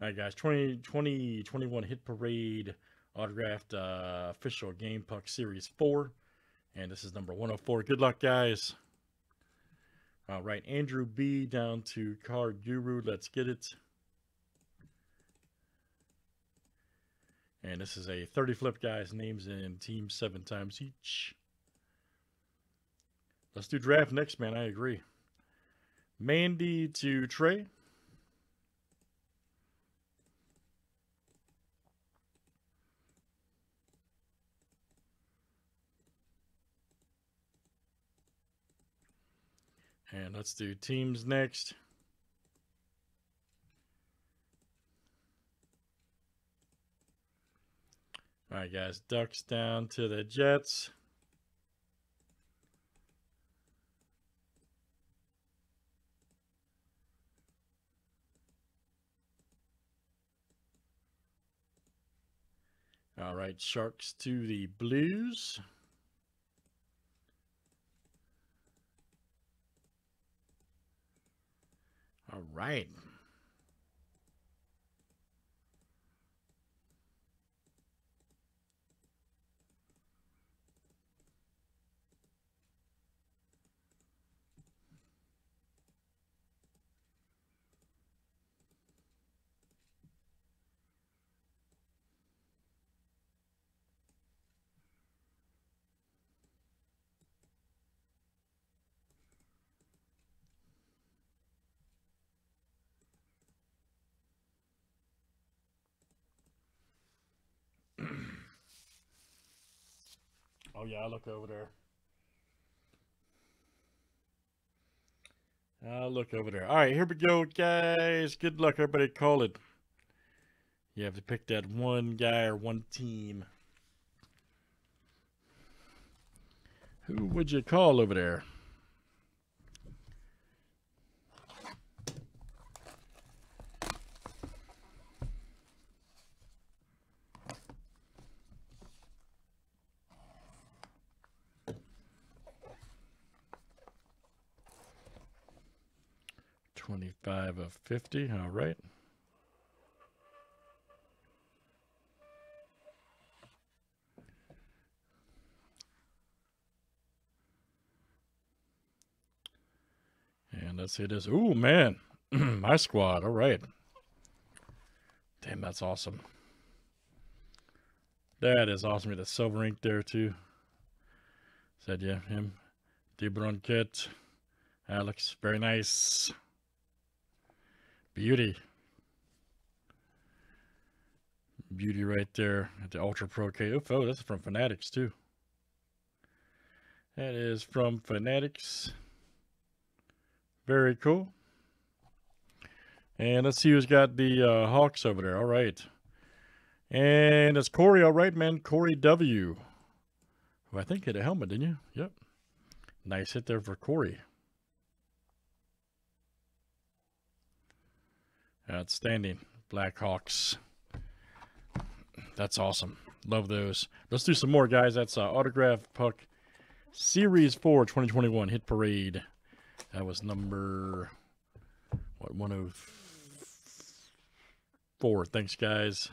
All right, guys. 20, 20 21 Hit Parade autographed uh, official Game Puck Series 4. And this is number 104. Good luck, guys. All right, Andrew B down to Card Guru. Let's get it. And this is a 30 flip, guys. Names and teams seven times each. Let's do draft next, man. I agree. Mandy to Trey. And let's do teams next. All right, guys. Ducks down to the Jets. All right, Sharks to the Blues. All right. Oh yeah, I look over there. I'll look over there. All right, here we go, guys. Good luck, everybody. Call it. You have to pick that one guy or one team. Who would you call over there? 25 of 50. All right. And let's see this. Ooh, man. My squad. All right. Damn, that's awesome. That is awesome. The silver ink there, too. Said, yeah, him. DeBrincat. Alex, very nice. Beauty. Beauty right there at the Ultra Pro K. Oh, that's from Fanatics too. That is from Fanatics. Very cool. And let's see who's got the uh, Hawks over there. All right. And it's Corey, all right, man. Corey W. Who I think hit a helmet, didn't you? Yep. Nice hit there for Corey. Outstanding. Blackhawks. That's awesome. Love those. Let's do some more, guys. That's uh, Autograph Puck Series 4 2021 Hit Parade. That was number, what, 104. Thanks, guys.